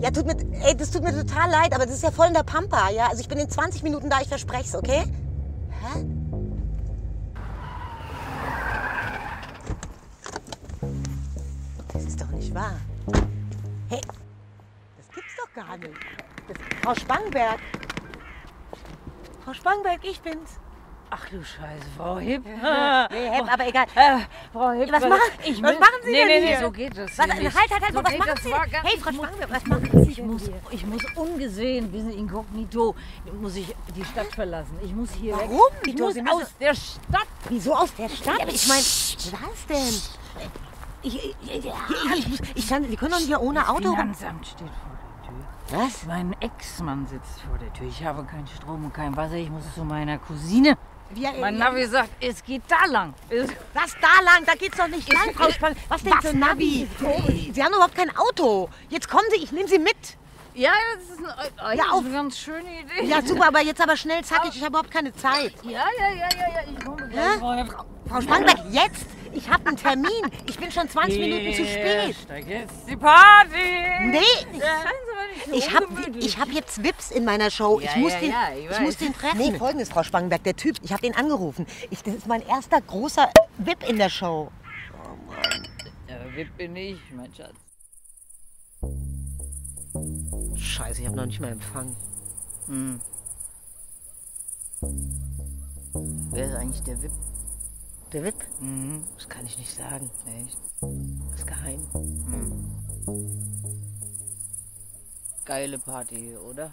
Ja, tut mir, ey, das tut mir total leid, aber das ist ja voll in der Pampa, ja? Also ich bin in 20 Minuten da, ich verspreche es, okay? Hä? Das ist doch nicht wahr. Hey, das gibt's doch gar nicht. Das, Frau Spangberg. Frau Spangberg, ich bin's. Ach du Scheiße, Frau Hipp. Nee, Hepp, aber egal. Äh, Frau Hipp. Was machen- ich was machen Sie nee, denn nee, Nee, hier? so geht das Was, hier halt, nicht. halt, halt, so was machen das Sie? Hey, Frau Spangberg, was machen Sie Ich muss, ich muss ungesehen, wir sind inkognito, muss ich die Stadt verlassen. Ich muss hier weg. Warum? Ich muss Sie aus der Stadt. Wieso aus der Stadt? ich meine, was denn? Ich, ich, ich, ich, muss- ich kann, Sie können doch nicht hier ohne Auto rum. Finanzamt steht vor der Tür. Was? Mein Ex-Mann sitzt vor der Tür. Ich habe keinen Strom und kein Wasser. Ich muss zu meiner Cousine. Wir, Mein Navi sagt, es geht da lang. Was da lang? Da geht's doch nicht lang, Frau Spang. Was denn für ein Navi? Sie haben überhaupt kein Auto. Jetzt kommen Sie, ich nehme Sie mit. ja, das ist, ein, Ja, eine ganz schöne Idee. Ja, super, aber jetzt aber schnell, zackig, ich habe überhaupt keine Zeit. Ja, ja, ja, ja, ja. Ich komme gleich. Frau Hipp. Frau Spangberg, jetzt! Ich habe einen Termin. Ich bin schon 20 Minuten zu spät. Steig jetzt die Party. Nee, Seien Ich habe ich hab jetzt Wips in meiner Show. Ich Ja, muss ja, den, ja, ich ich muss den treffen. Nee, folgendes, Frau Spangenberg, der Typ, ich habe den angerufen. Ich, das ist mein erster großer Wip in der Show. Ja, Wip bin ich, mein Schatz. Scheiße, ich habe noch nicht mal Empfang. Hm. Wer ist eigentlich der Wip? Der Wip? Mhm. Das kann ich nicht sagen. Echt? Das ist geheim. Geile Party, oder?